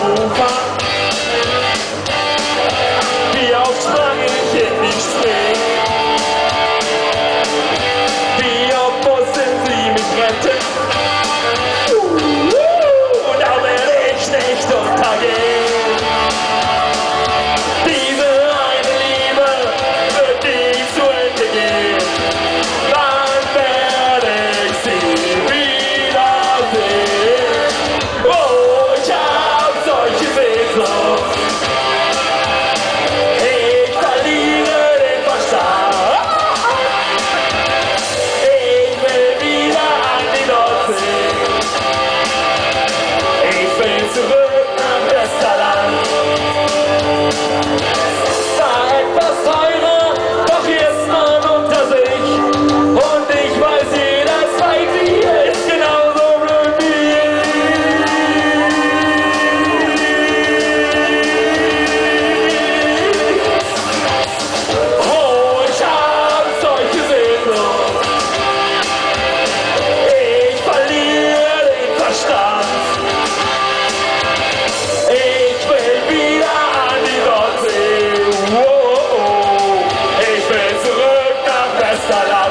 无妨。Salah.